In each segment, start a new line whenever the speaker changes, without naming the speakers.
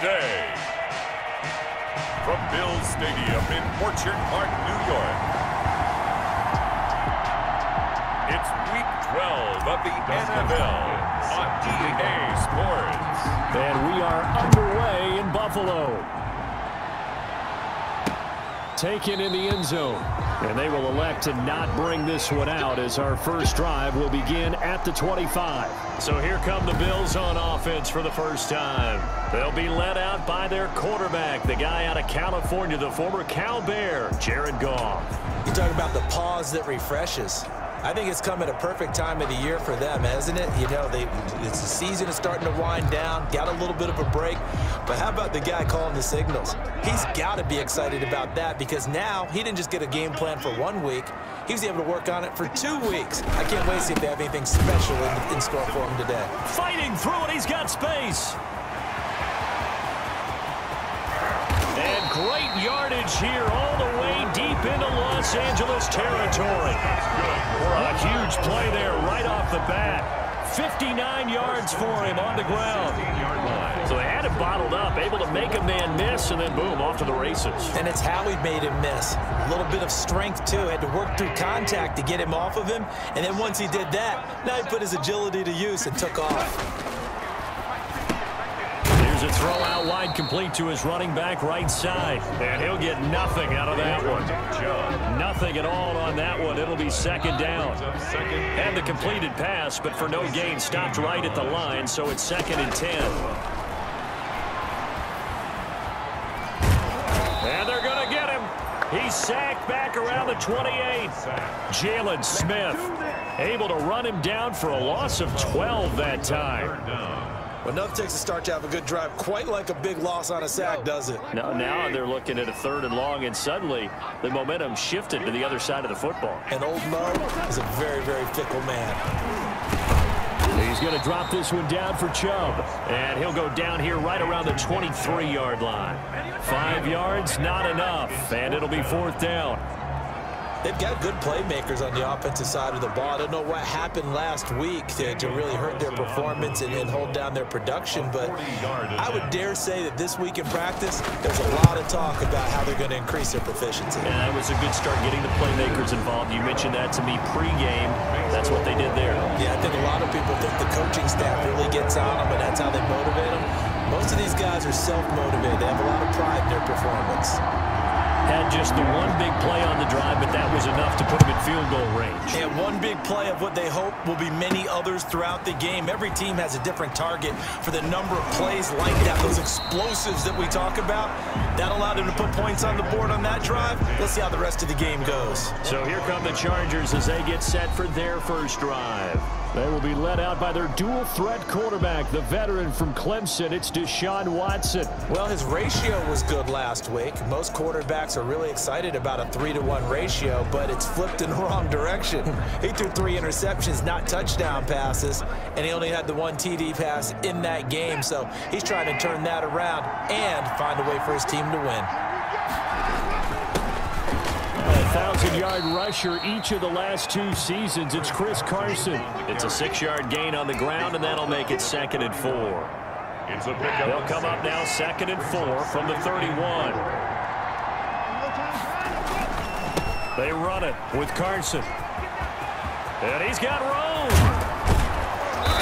day. From Bills Stadium in Orchard Park, New York. It's Week 12 of the NFL on EA Sports.
And we are underway in Buffalo. Taken in the end zone. And they will elect to not bring this one out as our first drive will begin at the 25. So here come the Bills on offense for the first time. They'll be led out by their quarterback, the guy out of California, the former Cal Bear, Jared Goff.
You talk about the pause that refreshes. I think it's come at a perfect time of the year for them, hasn't it? You know, they, it's the season is starting to wind down, got a little bit of a break. But how about the guy calling the signals? He's got to be excited about that because now he didn't just get a game plan for one week. He was able to work on it for two weeks. I can't wait to see if they have anything special in, in store for him today.
Fighting through it, he's got space. And great yardage here all the way deep into Los Angeles territory. A huge play there right off the bat. 59 yards for him on the ground. So they had it bottled up, able to make a man miss, and then boom, off to the races.
And it's how he made him miss. A little bit of strength, too. Had to work through contact to get him off of him. And then once he did that, now he put his agility to use and took off.
Here's a throw out wide complete to his running back right side. And he'll get nothing out of that one. Nothing at all on that one. It'll be second down. And the completed pass, but for no gain, stopped right at the line, so it's second and ten. He's sacked back around the 28. Jalen Smith able to run him down for a loss of 12 that time.
Well, nothing takes a start to have a good drive quite like a big loss on a sack, does it?
Now, now they're looking at a third and long, and suddenly the momentum shifted to the other side of the football.
And old Mo is a very, very fickle man.
He's going to drop this one down for Chubb. And he'll go down here right around the 23-yard line. Five yards, not enough. And it'll be fourth down.
They've got good playmakers on the offensive side of the ball. I don't know what happened last week to, to really hurt their performance and, and, hold down their production, but I would dare say that this week in practice, there's a lot of talk about how they're going to increase their proficiency.
And that was a good start getting the playmakers involved. You mentioned that to me pregame. That's what they did there.
Yeah, I think a lot of people think the coaching staff really gets on them, and that's how they motivate them. Most of these guys are self-motivated. They have a lot of pride in their performance.
Had just the one big play on the drive, but that was enough to put him in field goal range.
And one big play of what they hope will be many others throughout the game. Every team has a different target for the number of plays like that, those explosives that we talk about. That allowed him to put points on the board on that drive. Let's see how the rest of the game goes.
So here come the Chargers as they get set for their first drive. They will be led out by their dual-threat quarterback, the veteran from Clemson. It's Deshaun Watson.
Well, his ratio was good last week. Most quarterbacks are really excited about a 3-to-1 ratio, but it's flipped in the wrong direction. He threw three interceptions, not touchdown passes, and he only had the one TD pass in that game, so he's trying to turn that around and find a way for his team to win.
A thousand-yard rusher each of the last two seasons. It's Chris Carson. It's a six-yard gain on the ground, and that'll make it second and four. They'll come up now second and four from the 31. They run it with Carson. And he's got room.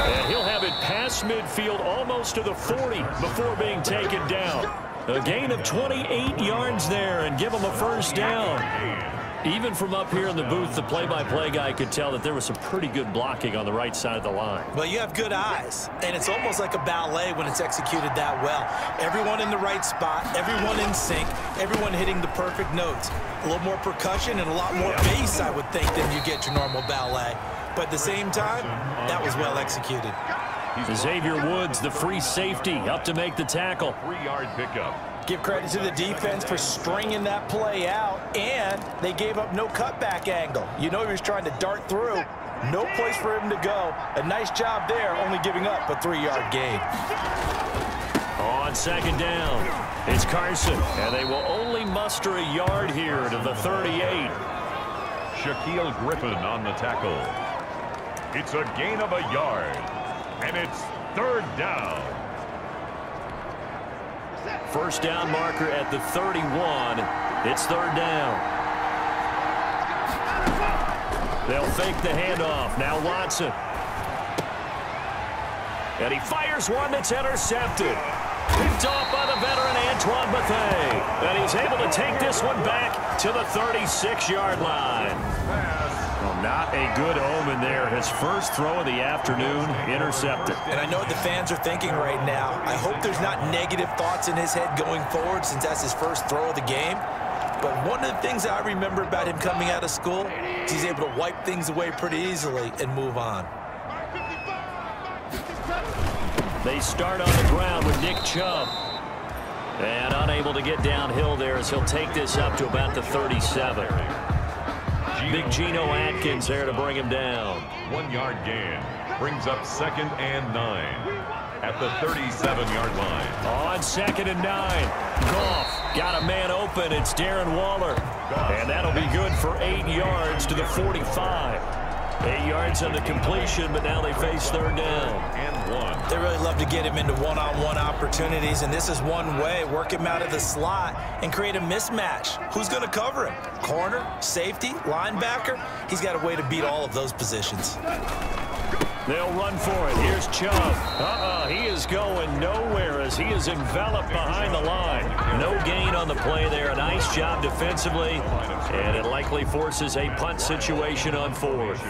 And he'll have it past midfield almost to the 40 before being taken down. A gain of 28 yards there and give him a first down. Even from up here in the booth, the play-by-play -play guy could tell that there was some pretty good blocking on the right side of the line.
Well, you have good eyes, and it's almost like a ballet when it's executed that well. Everyone in the right spot, everyone in sync, everyone hitting the perfect notes. A little more percussion and a lot more bass, I would think, than you get your normal ballet. But at the same time, that was well executed.
Xavier Woods, the free safety, up to make the tackle.
Three-yard pickup.
Give credit to the defense for stringing that play out, and they gave up no cutback angle. You know he was trying to dart through. No place for him to go. A nice job there, only giving up a three-yard gain.
On second down, it's Carson, and they will only muster a yard here to the 38.
Shaquill Griffin on the tackle. It's a gain of a yard, and it's third down.
First down marker at the 31. It's third down. They'll fake the handoff. Now Watson. And he fires one that's intercepted. Picked off by the veteran Antoine Bethea. And he's able to take this one back to the 36-yard line. Not a good omen there. His first throw of the afternoon intercepted.
And I know what the fans are thinking right now. I hope there's not negative thoughts in his head going forward since that's his first throw of the game. But one of the things I remember about him coming out of school is he's able to wipe things away pretty easily and move on.
They start on the ground with Nick Chubb. And unable to get downhill there as he'll take this up to about the 37. Big Geno Atkins there to bring him down.
One yard gain brings up second and nine at the 37-yard line.
On second and nine. Goff got a man open. It's Darren Waller. And that'll be good for eight yards to the 45. Eight yards on the completion, but now they face third down.
And one.
They really love to get him into one-on-one -on -one opportunities, and this is one way. Work him out of the slot and create a mismatch. Who's going to cover him? Corner, safety, linebacker? He's got a way to beat all of those positions.
They'll run for it. Here's Chubb. Uh-uh, he is going nowhere as he is enveloped behind the line. No gain on the play there. A nice job defensively, and it likely forces a punt situation on fourth.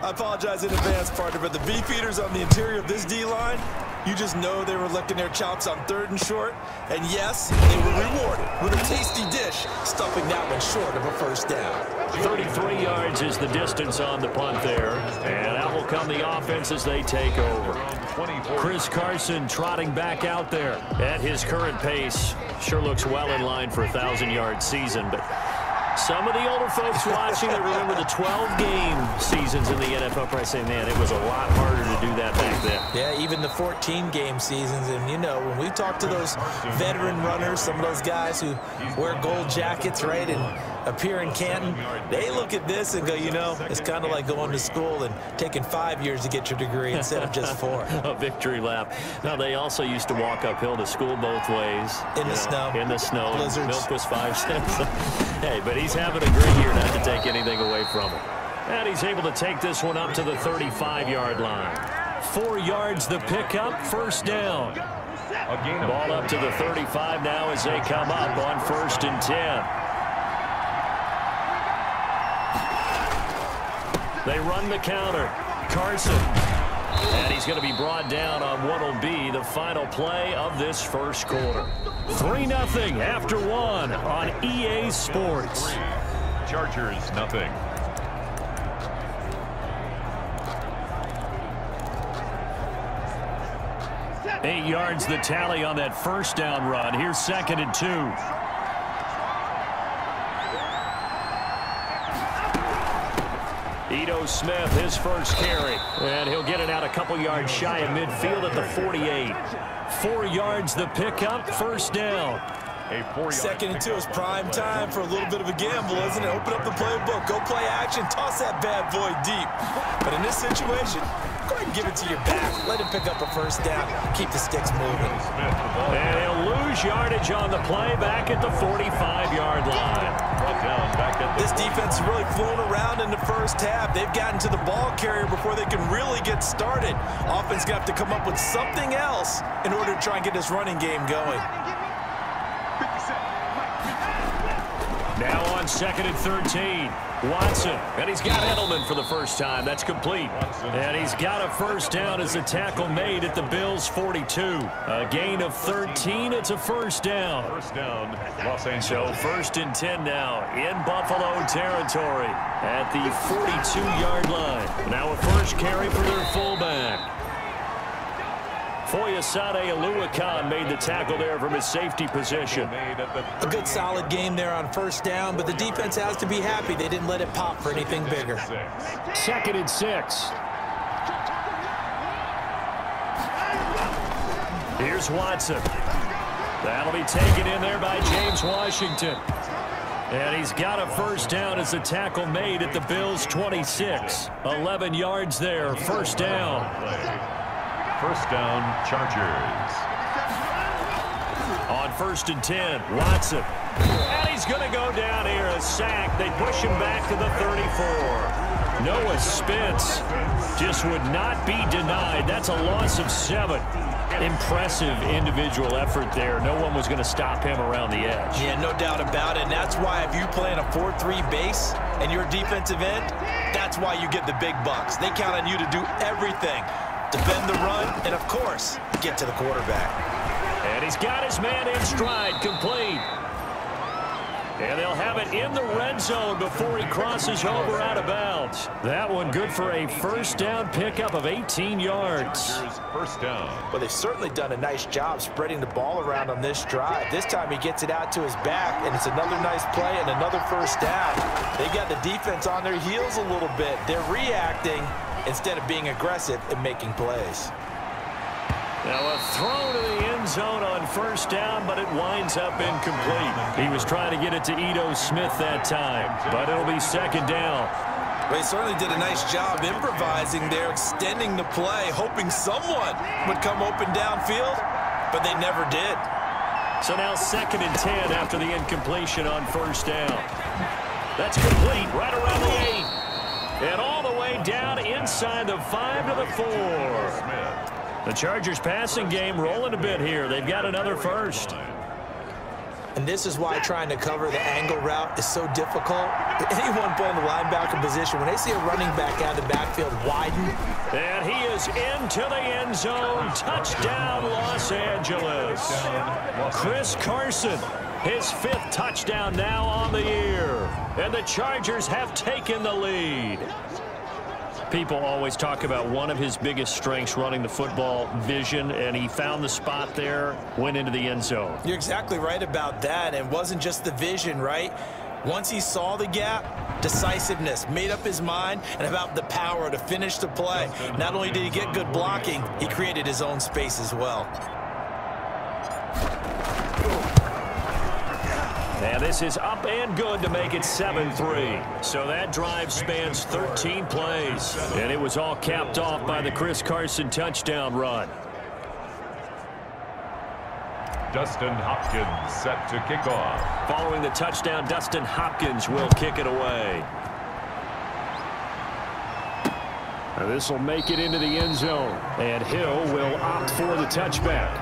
I apologize in advance, partner, but the beefeaters on the interior of this D-line, you just know they were licking their chops on third and short. And yes, they were rewarded with a tasty dish, stuffing that one short of a first down.
33 yards is the distance on the punt there. And come the offense as they take over. Chris Carson trotting back out there at his current pace. Sure looks well in line for a 1,000-yard season, but some of the older folks watching that remember the 12-game seasons in the NFL probably say, man, it was a lot harder to do that back then.
Yeah, even the 14-game seasons. And, you know, when we talk to those veteran runners, some of those guys who wear gold jackets, right, and appear in Canton, they look at this and go, you know, it's kind of like going to school and taking five years to get your degree instead of just four.
a victory lap. Now, they also used to walk uphill to school both ways.
In the know, snow.
In the snow.
Blizzards.
Milk was five cents. hey, but he's having a great year not to take anything away from him. And he's able to take this one up to the 35-yard line. Four yards the pickup, first down. Ball up to the 35 now as they come up on first and 10. They run the counter. Carson. And he's going to be brought down on what will be the final play of this first quarter. 3-0 after one on EA Sports.
Chargers nothing.
Eight yards the tally on that first down run. Here's second and two. Ito Smith, his first carry. And he'll get it out a couple yards shy of midfield at the 48. Four yards the pickup, first down.
Second and two is prime time for a little bit of a gamble, isn't it? Open up the playbook, go play action, toss that bad boy deep. But in this situation, go ahead and give it to your back. Let him pick up a first down, keep the sticks moving.
Yardage on the play back at the 45-yard line.
This defense has really flown around in the first half. They've gotten to the ball carrier before they can really get started. Offense going to have to come up with something else in order to try and get this running game going.
Now on second and 13. Watson, and he's got Edelman for the first time. That's complete. And he's got a first down as a tackle made at the Bills' 42. A gain of 13. It's a first down.
First down, Los Angeles.
So first and 10 now in Buffalo territory at the 42-yard line. Now a first carry for their fullback. Foyesade Oluokun made the tackle there from his safety position.
A good solid game there on first down, but the defense has to be happy they didn't let it pop for anything bigger.
Second and six. Here's Watson. That'll be taken in there by James Washington. And he's got a first down as a tackle made at the Bills' 26. 11 yards there, first down.
First down, Chargers.
on first and 10. Watson. And he's going to go down here, a sack. They push him back to the 34. Noah Spence just would not be denied. That's a loss of seven. Impressive individual effort there. No one was going to stop him around the edge.
Yeah, no doubt about it. And that's why if you play in a 4-3 base and you're defensive end, that's why you get the big bucks. They count on you to do everything. Defend the run, and of course, get to the quarterback.
And he's got his man in stride, complete. And they'll have it in the red zone before he crosses over out of bounds. That one good for a first down pickup of 18 yards.
First down.
Well, they've certainly done a nice job spreading the ball around on this drive. This time he gets it out to his back, and it's another nice play and another first down. They got the defense on their heels a little bit. They're reacting instead of being aggressive and making plays.
Now a throw to the end zone on first down, but it winds up incomplete. He was trying to get it to Ito Smith that time, but it'll be second down.
They certainly did a nice job improvising there, extending the play, hoping someone would come open downfield, but they never did.
So now second and 10 after the incompletion on first down. That's complete right around the eight. And all way down inside the five to the four. The Chargers passing game rolling a bit here. They've got another first.
And this is why trying to cover the angle route is so difficult. Anyone playing the linebacker position, when they see a running back out of the backfield widen.
And he is into the end zone. Touchdown, Los Angeles. Chris Carson, his fifth touchdown now on the year. And the Chargers have taken the lead. People always talk about one of his biggest strengths running the football vision, and he found the spot there, went into the end zone.
You're exactly right about that. It wasn't just the vision, right? Once he saw the gap, decisiveness, made up his mind, and about the power to finish the play. Not only did he get good blocking, he created his own space as well.
And this is up and good to make it 7-3. So that drive spans 13 plays. And it was all capped off by the Chris Carson touchdown run.
Dustin Hopkins set to kick off.
Following the touchdown, Dustin Hopkins will kick it away. And this will make it into the end zone. And Hill will opt for the touchback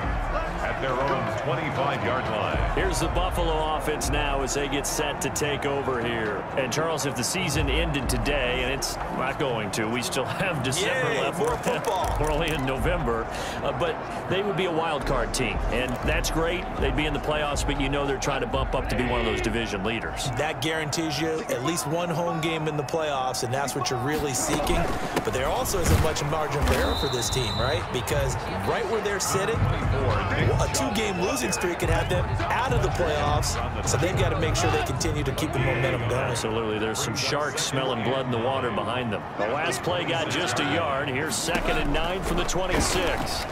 at their own 25-yard line.
Here's the Buffalo offense now as they get set to take over here. And, Charles, if the season ended today, and it's not going to, we still have December
Yay,
left.
More football.
We're only in November. Uh, but they would be a wild card team, and that's great. They'd be in the playoffs, but you know they're trying to bump up to be one of those division leaders.
That guarantees you at least one home game in the playoffs, and that's what you're really seeking. But there also isn't much margin for error for this team, right? Because right where they're sitting, a two-game losing streak could have them out of the playoffs, so they've got to make sure they continue to keep the momentum going.
Absolutely. There's some sharks smelling blood in the water behind them. The last play got just a yard. Here's second and nine from the 26.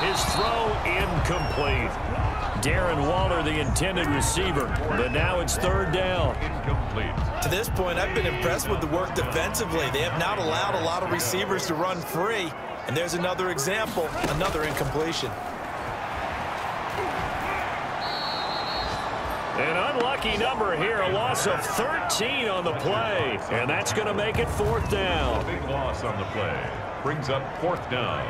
His throw incomplete. Darren Waller, the intended receiver, but now it's third down.
Incomplete.
To this point, I've been impressed with the work defensively. They have not allowed a lot of receivers to run free. And there's another example, another incompletion.
An unlucky number here, a loss of 13 on the play, and that's going to make it fourth down.
Big loss on the play. Brings up fourth down.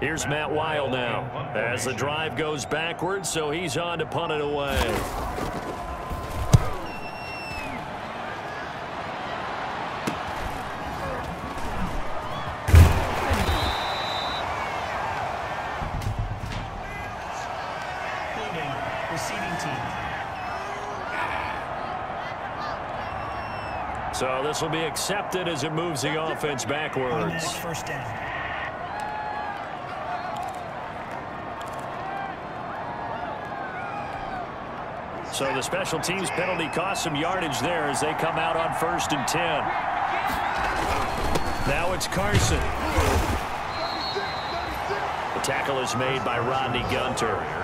Here's Matt Wile now as the drive goes backwards, so he's on to punt it away. So this will be accepted as it moves the offense backwards.
First down.
So the special teams penalty cost some yardage there as they come out on first and 10. Now it's Carson. The tackle is made by Rodney Gunter.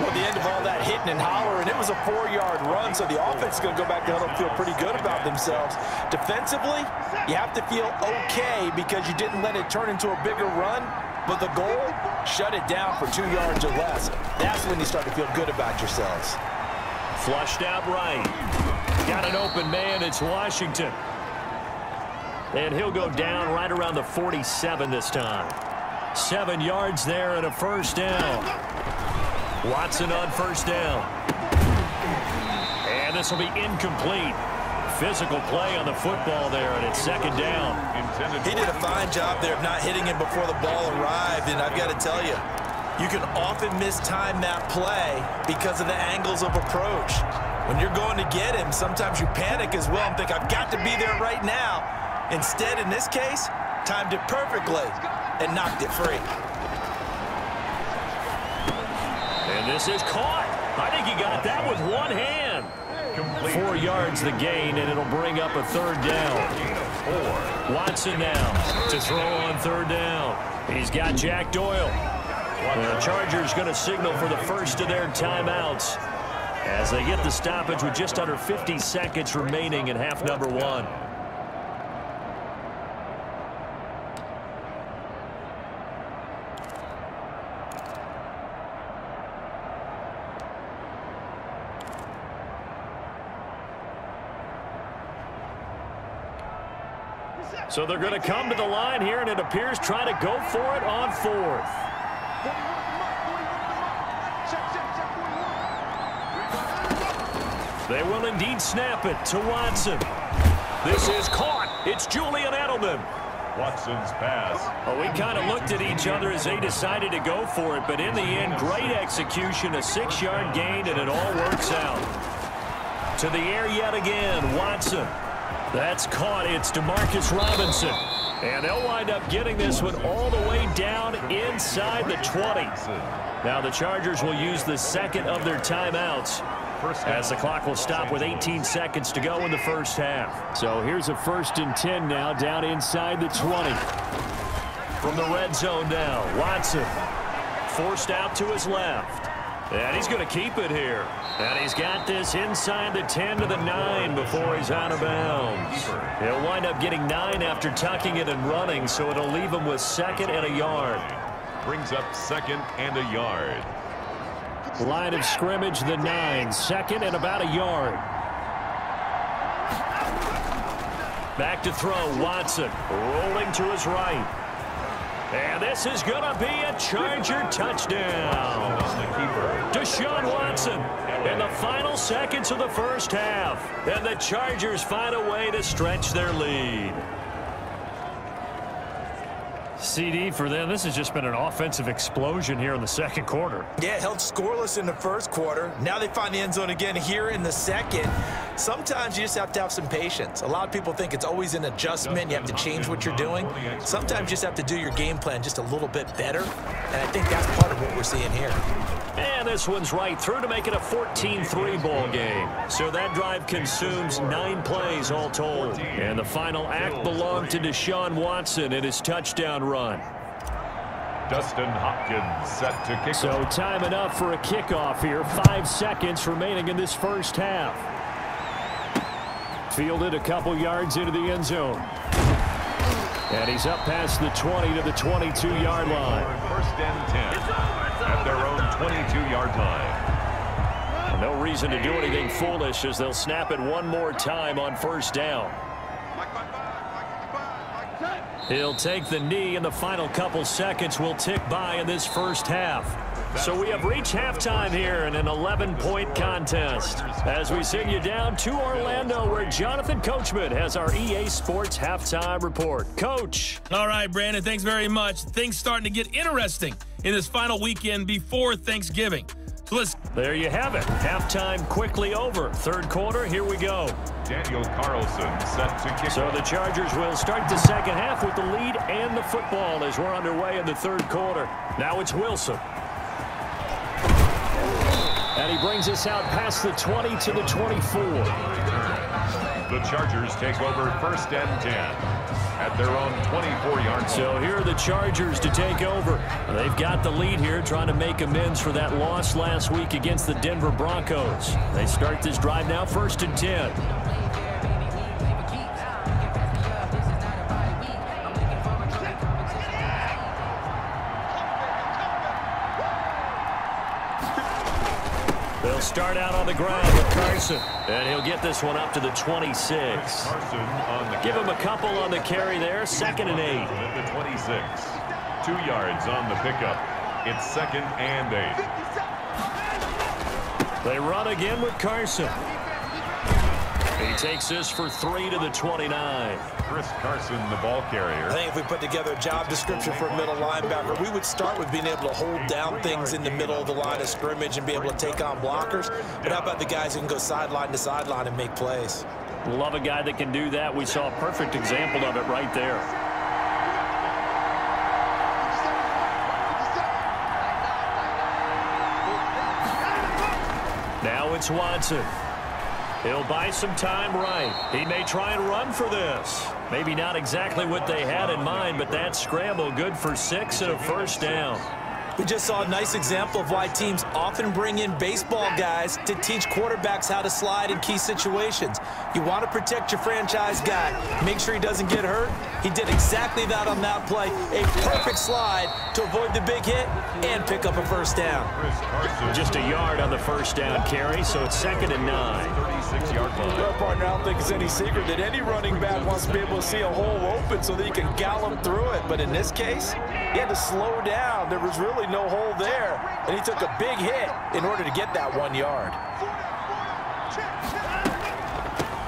Well, the end of all that hitting and hollering, it was a four-yard run, so the offense is going to go back to huddle feel pretty good about themselves. Defensively, you have to feel okay because you didn't let it turn into a bigger run, but the goal, shut it down for two yards or less. That's when you start to feel good about yourselves.
Flushed out right. Got an open man. It's Washington. And he'll go down right around the 47 this time. Seven yards there and a first down. Watson on first down. And this will be incomplete. Physical play on the football there, and it's second down.
He did a fine job there of not hitting him before the ball arrived, and I've got to tell you, you can often mistime that play because of the angles of approach. When you're going to get him, sometimes you panic as well and think, I've got to be there right now. Instead, in this case, timed it perfectly and knocked it free.
This is caught. I think he got that with one hand. Four yards the gain, and it'll bring up a third down. Watson now to throw on third down. He's got Jack Doyle. The Chargers going to signal for the first of their timeouts as they get the stoppage with just under 50 seconds remaining in half number one. So they're going to come to the line here, and it appears try to go for it on fourth. They will indeed snap it to Watson. This is caught. It's Julian Edelman.
Watson's pass.
Well, we kind of looked at each other as they decided to go for it, but in the end, great execution, a six-yard gain, and it all works out. To the air yet again, Watson. That's caught. It's Demarcus Robinson. And they'll wind up getting this one all the way down inside the 20. Now the Chargers will use the second of their timeouts as the clock will stop with 18 seconds to go in the first half. So here's a first and 10 now down inside the 20. From the red zone now, Watson forced out to his left. And he's going to keep it here. And he's got this inside the 10 to the 9 before he's out of bounds. He'll wind up getting 9 after tucking it and running, so it'll leave him with second and a yard.
Brings up second and a yard.
Line of scrimmage, the 9. Second and about a yard. Back to throw, Watson. Rolling to his right. And this is going to be a Charger touchdown. Deshaun Watson in the final seconds of the first half. And the Chargers find a way to stretch their lead. CD for them, this has just been an offensive explosion here in the second quarter.
Yeah, held scoreless in the first quarter. Now they find the end zone again here in the second. Sometimes you just have to have some patience. A lot of people think it's always an adjustment. You have to change what you're doing. Sometimes you just have to do your game plan just a little bit better. And I think that's part of what we're seeing here.
And this one's right through to make it a 14-3 ball game. So that drive consumes nine plays all told. And the final act belonged to Deshaun Watson in his touchdown run.
Dustin Hopkins set to kick
So time enough for a kickoff here. Five seconds remaining in this first half. Fielded a couple yards into the end zone. And he's up past the 20 to the 22-yard line.
First and 10 at their own 22-yard line.
No reason to do anything foolish as they'll snap it one more time on first down. He'll take the knee, and the final couple seconds will tick by in this first half. So we have reached halftime here in an 11-point contest as we send you down to Orlando where Jonathan Coachman has our EA Sports halftime report. Coach.
All right, Brandon, thanks very much. Things starting to get interesting in this final weekend before Thanksgiving. So let's.
There you have it. Halftime quickly over. Third quarter, here we go.
Daniel Carlson set to kick
So the Chargers will start the second half with the lead and the football as we're underway in the third quarter. Now it's Wilson. And he brings us out past the 20 to the 24.
The Chargers take over first and 10 at their own 24-yard
So here are the Chargers to take over. They've got the lead here, trying to make amends for that loss last week against the Denver Broncos. They start this drive now first and 10. Start out on the ground with Carson. And he'll get this one up to the 26. Give him a couple on the carry there. Second and eight.
At the 26. Two yards on the pickup. It's second and eight.
They run again with Carson. He takes this for three to the 29.
Chris Carson, the ball carrier.
I think if we put together a job description for a middle linebacker, we would start with being able to hold down things in the middle of the line of scrimmage and be able to take on blockers. But how about the guys who can go sideline to sideline and make plays?
Love a guy that can do that. We saw a perfect example of it right there. Now it's Watson. He'll buy some time right. He may try and run for this. Maybe not exactly what they had in mind, but that scramble good for six and a first down.
We just saw a nice example of why teams often bring in baseball guys to teach quarterbacks how to slide in key situations. You want to protect your franchise guy. Make sure he doesn't get hurt. He did exactly that on that play. A perfect slide to avoid the big hit and pick up a first down.
Just a yard on the first down carry, so it's second and nine.
36-yard line. Well, partner, I don't think it's any secret that any running back wants to be able to see a hole open so that he can gallop through it. But in this case, he had to slow down. There was really no hole there, and he took a big hit in order to get that one yard.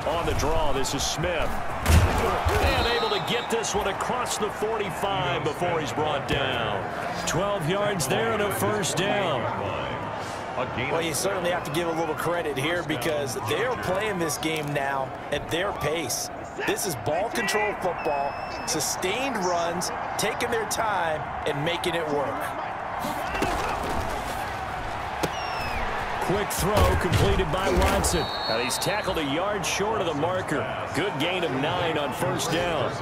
On the draw, this is Smith. And able to get this one across the 45 before he's brought down. 12 yards there and a first down.
Well, you certainly have to give a little credit here because they're playing this game now at their pace. This is ball control football, sustained runs, taking their time, and making it work.
Quick throw completed by Watson. And he's tackled a yard short of the marker. Good gain of nine on first down.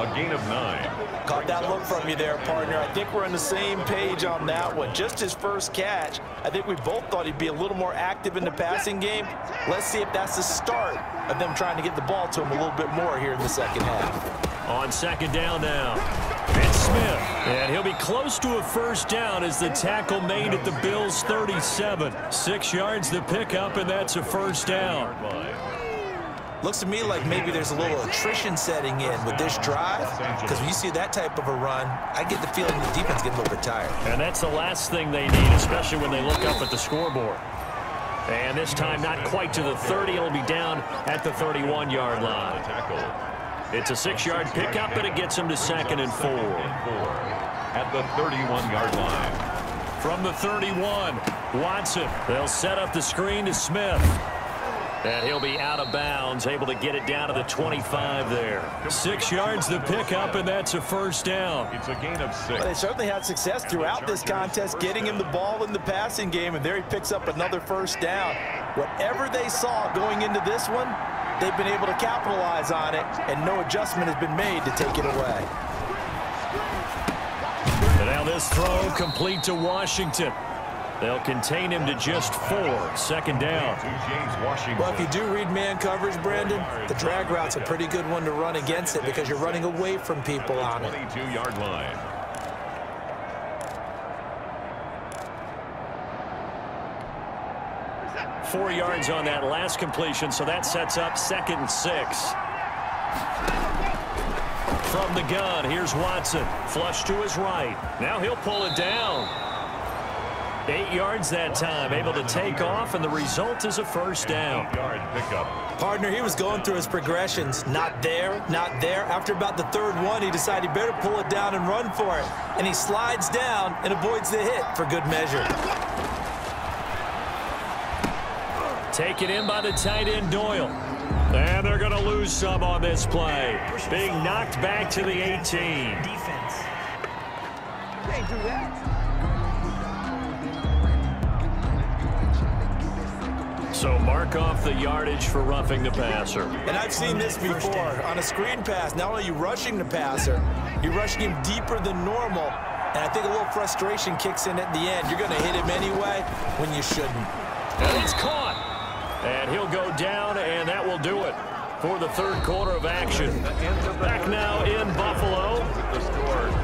A gain of nine.
Caught that look from you there, partner. I think we're on the same page on that one. Just his first catch. I think we both thought he'd be a little more active in the passing game. Let's see if that's the start of them trying to get the ball to him a little bit more here in the second half.
On second down now. It's Smith. And he'll be close to a first down as the tackle made at the Bills' 37. Six yards the pickup, and that's a first down.
Looks to me like maybe there's a little attrition setting in with this drive because when you see that type of a run, I get the feeling the defense getting a little bit tired.
And that's the last thing they need, especially when they look up at the scoreboard. And this time not quite to the 30. It'll be down at the 31-yard line. It's a six-yard pickup, but it gets him to second and four.
At the 31-yard line.
From the 31, Watson. They'll set up the screen to Smith. And he'll be out of bounds, able to get it down to the 25 there. Six yards the pickup, and that's a first down.
It's a gain of six.
Well, they certainly had success throughout this contest, getting him the ball in the passing game, and there he picks up another first down. Whatever they saw going into this one, they've been able to capitalize on it, and no adjustment has been made to take it away.
And now this throw complete to Washington. They'll contain him to just four. Second down.
Well, if you do read man coverage, Brandon, the drag route's a pretty good one to run against it because you're running away from people on it.
22-yard line.
Four yards on that last completion, so that sets up second and six. From the gun, here's Watson. Flush to his right. Now he'll pull it down. Eight yards that time, able to take off, and the result is a first down.
Yard pickup.
Partner, he was going through his progressions. Not there, not there. After about the third one, he decided he better pull it down and run for it. And he slides down and avoids the hit for good measure.
Taken in by the tight end, Doyle. And they're going to lose some on this play. Being knocked back to the 18. Defense. You can't do that. So mark off the yardage for roughing the passer.
And I've seen this before. On a screen pass, not only are you rushing the passer, you're rushing him deeper than normal. And I think a little frustration kicks in at the end. You're going to hit him anyway when you shouldn't.
And he's caught. And he'll go down, and that will do it for the third quarter of action. Back now in Buffalo.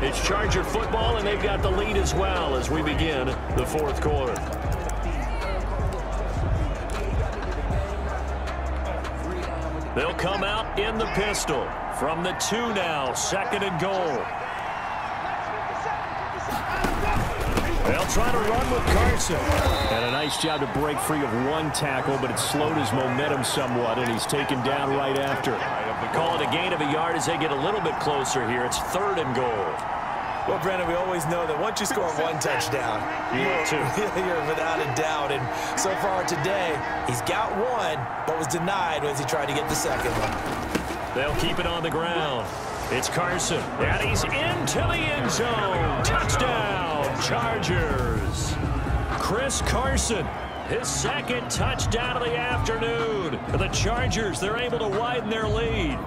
It's Charger football, and they've got the lead as well as we begin the fourth quarter. They'll come out in the pistol from the two now, second and goal. They'll try to run with Carson. And a nice job to break free of one tackle, but it slowed his momentum somewhat, and he's taken down right after. Call it a gain of a yard as they get a little bit closer here. It's third and goal.
Well, Brennan, we always know that once you score one touchdown,
you're,
you're without a doubt. And so far today, he's got one, but was denied as he tried to get the second one.
They'll keep it on the ground. It's Carson, and he's into the end zone. Touchdown! Chargers. Chris Carson, his second touchdown of the afternoon. For the Chargers, they're able to widen their lead.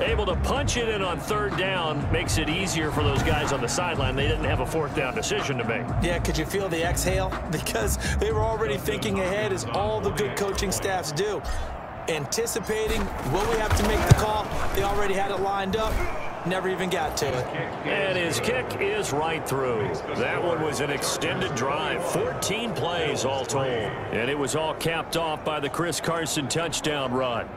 Able to punch it in on third down makes it easier for those guys on the sideline. They didn't have a fourth down decision to make.
Yeah, could you feel the exhale? Because they were already thinking ahead as all the good coaching staffs do. Anticipating, will we have to make the call? They already had it lined up never even got to it.
And his kick is right through. That one was an extended drive, 14 plays all told. And it was all capped off by the Chris Carson touchdown run.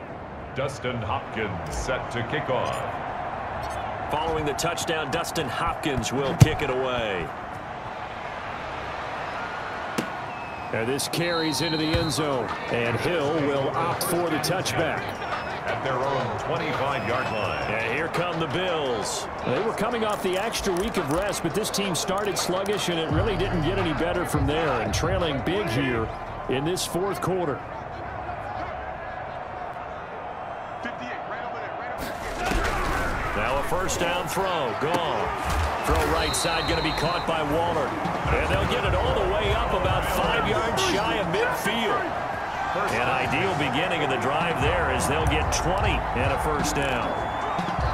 Dustin Hopkins set to kick off.
Following the touchdown, Dustin Hopkins will kick it away. And this carries into the end zone. And Hill will opt for the touchback
at their own 25-yard line.
And here come the Bills. They were coming off the extra week of rest, but this team started sluggish, and it really didn't get any better from there. And trailing big here in this fourth quarter. First down throw. Gone. Throw right side going to be caught by Waller. And they'll get it all the way up about five yards shy of midfield. An ideal beginning of the drive there as they'll get 20 and a first down.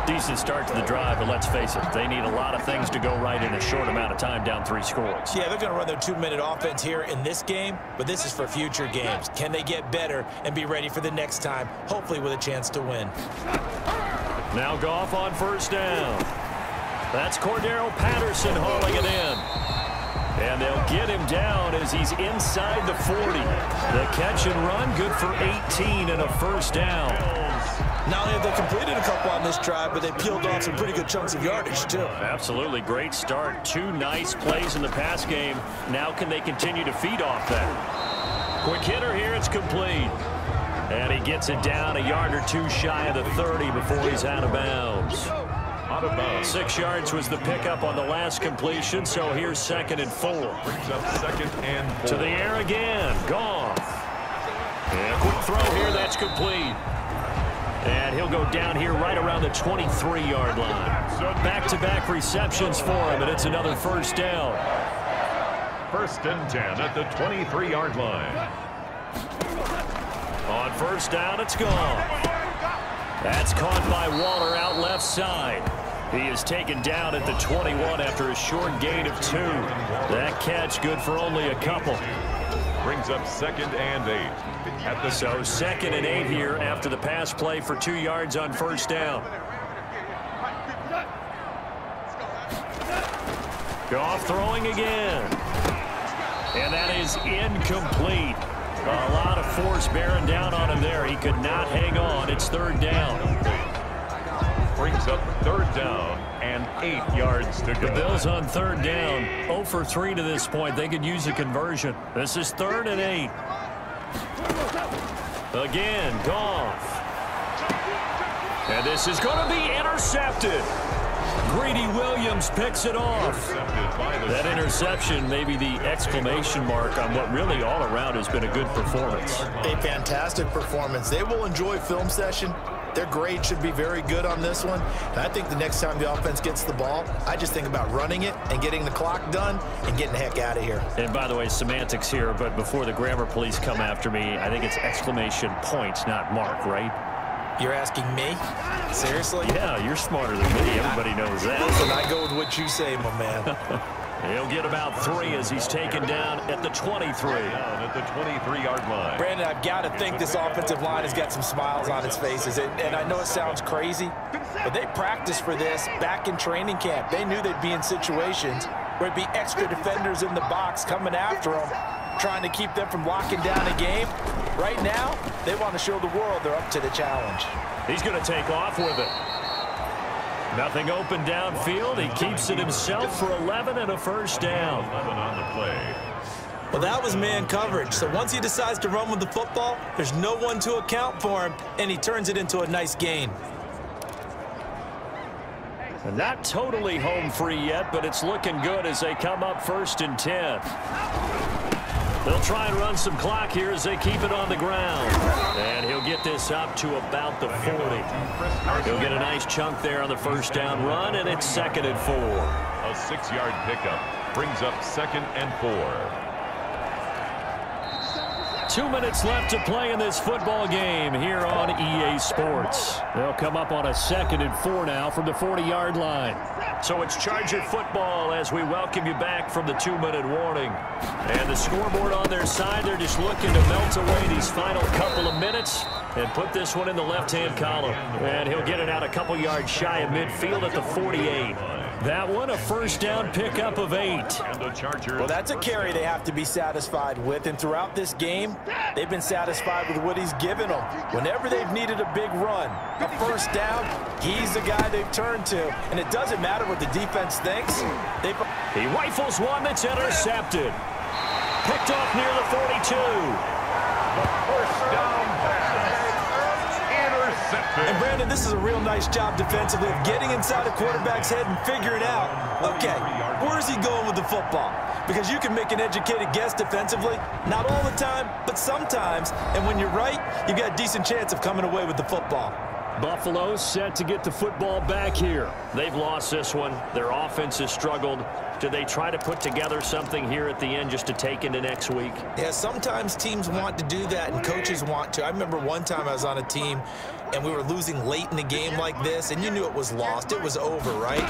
Decent start to the drive, but let's face it, they need a lot of things to go right in a short amount of time down three scores.
Yeah, they're going to run their two-minute offense here in this game, but this is for future games. Can they get better and be ready for the next time, hopefully with a chance to win?
Now Goff on first down. That's Cordarrelle Patterson hauling it in. And they'll get him down as he's inside the 40. The catch and run, good for 18 and a first down.
Not only have they completed a couple on this drive, but they peeled off some pretty good chunks of yardage, too.
Absolutely. Great start. Two nice plays in the pass game. Now can they continue to feed off that? Quick hitter here. It's complete. And he gets it down a yard or two shy of the 30 before he's out of bounds
out of bounds.
Six yards was the pickup on the last completion, so here's second and four.
Brings up second and four.
To the air again. Gone. And quick throw here. That's complete. And he'll go down here right around the 23-yard line. Back-to-back -back receptions for him, and it's another first down.
First and 10 at the 23-yard line.
On first down, it's gone. That's caught by Waller out left side. He is taken down at the 21 after a short gain of two. That catch good for only a couple.
Brings up second and eight.
At the so second and eight here after the pass play for two yards on first down. Goff throwing again. And that is incomplete. A lot of force bearing down on him there. He could not hang on. It's third down
brings up third down and eight yards to go.
The Bills on third down, 0 for 3 to this point. They could use a conversion. This is third and eight. Again, Goff. And this is going to be intercepted. Greedy Williams picks it off. That interception may be the exclamation mark on what really all around has been a good performance.
A fantastic performance. They will enjoy film session their grade should be very good on this one. And I think the next time the offense gets the ball, I just think about running it and getting the clock done and getting the heck out of here.
And by the way, semantics here, but before the grammar police come after me, I think it's exclamation point, not mark, right?
You're asking me? Seriously?
Yeah, you're smarter than me. Everybody knows that.
Listen, I go with what you say, my man.
He'll get about three as he's taken down at the 23.
Down at the 23-yard line.
Brandon, I've got to think this offensive line has got some smiles on its faces. And, and I know it sounds crazy, but they practiced for this back in training camp. They knew they'd be in situations where it'd be extra defenders in the box coming after them, trying to keep them from locking down a game. Right now, they want to show the world they're up to the challenge.
He's going to take off with it. Nothing open downfield. He keeps it himself for 11 and a first down.
11 on the play.
Well, that was man coverage. So once he decides to run with the football, there's no one to account for him, and he turns it into a nice gain.
Not totally home free yet, but it's looking good as they come up first and 10. They'll try and run some clock here as they keep it on the ground. And he'll get this up to about the 40. He'll get a nice chunk there on the first down run, and it's second and four.
A six-yard pickup brings up second and four.
Two minutes left to play in this football game here on EA Sports. They'll come up on a second and four now from the 40-yard line. So it's Charger football as we welcome you back from the two-minute warning. And the scoreboard on their side, they're just looking to melt away these final couple of minutes and put this one in the left-hand column. And he'll get it out a couple yards shy of midfield at the 48. That one, a first down pickup of eight.
And the Chargers.
Well, that's a carry they have to be satisfied with. And throughout this game, they've been satisfied with what he's given them. Whenever they've needed a big run, a first down, he's the guy they've turned to. And it doesn't matter what the defense thinks. They
He rifles one that's intercepted. Picked off near the 42.
The First down.
And Brandon, this is a real nice job defensively of getting inside a quarterback's head and figuring out, okay, where's he going with the football? Because you can make an educated guess defensively, not all the time, but sometimes. And when you're right, you've got a decent chance of coming away with the football.
Buffalo set to get the football back here. They've lost this one. Their offense has struggled. Do they try to put together something here at the end just to take into next week?
Yeah, sometimes teams want to do that and coaches want to. I remember one time I was on a team and we were losing late in the game like this and you knew it was lost. It was over, right?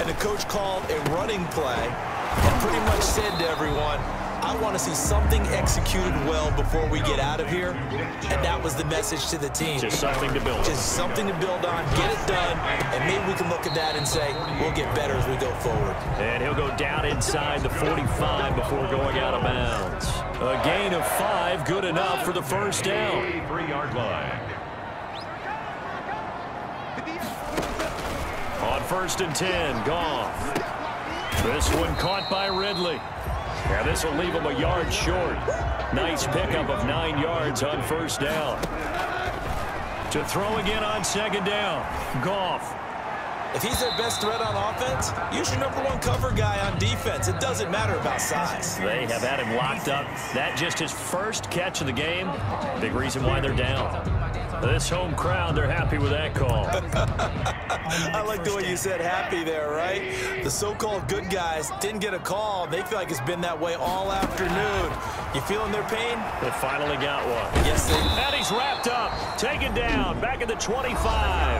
And the coach called a running play and pretty much said to everyone, I want to see something executed well before we get out of here. And that was the message to the team.
Just something to build.
Just something to build on, get it done, and maybe we can look at that and say, we'll get better as we go forward.
And he'll go down inside the 45 before going out of bounds. A gain of five, good enough for the first down.
83-yard line.
On first and 10, Goff. This one caught by Ridley. Yeah, this will leave him a yard short. Nice pickup of nine yards on first down. To throw again on second down, Goff.
If he's their best threat on offense, use your number one cover guy on defense. It doesn't matter about size.
They have had him locked up. That just his first catch of the game. Big reason why they're down. This home crowd, they're happy with that call.
I like the way you said happy there, right? The so-called good guys didn't get a call. They feel like it's been that way all afternoon. You feeling their pain?
They finally got one.
Yes, they
And he's wrapped up, taken down, back at the 25.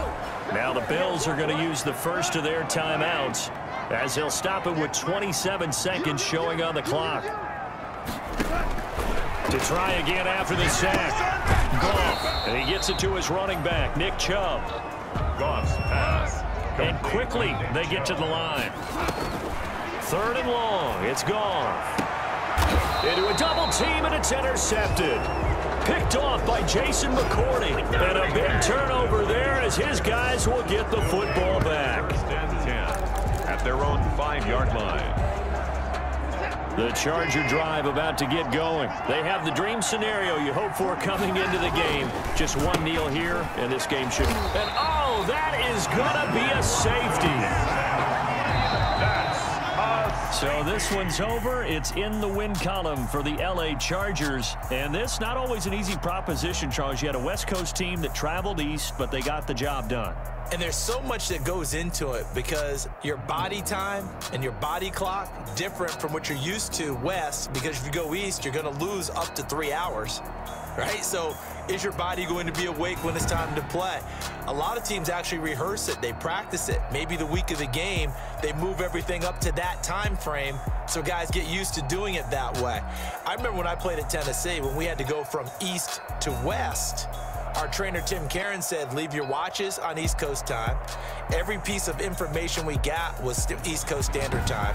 Now the Bills are going to use the first of their timeouts as they'll stop it with 27 seconds showing on the clock. To try again after the sack. Goff, and he gets it to his running back, Nick Chubb.
Goff's pass.
And quickly, they get to the line. Third and long, it's Goff. Into a double team, and it's intercepted. Picked off by Jason McCourty. And a big turnover there as his guys will get the football back.
At their own five-yard line.
The Charger drive about to get going. They have the dream scenario you hope for coming into the game. Just one kneel here, and this game should... And oh, that is going to be a safety. So this one's over. It's in the win column for the L.A. Chargers. And this, not always an easy proposition, Charles. You had a West Coast team that traveled east, but they got the job done.
And there's so much that goes into it because your body time and your body clock different from what you're used to west because if you go east, you're going to lose up to three hours, right? So is your body going to be awake when it's time to play? A lot of teams actually rehearse it. They practice it. Maybe the week of the game, they move everything up to that time frame so guys get used to doing it that way. I remember when I played at Tennessee, when we had to go from east to west, our trainer, Tim Kerin, said, leave your watches on East Coast time. Every piece of information we got was East Coast Standard Time.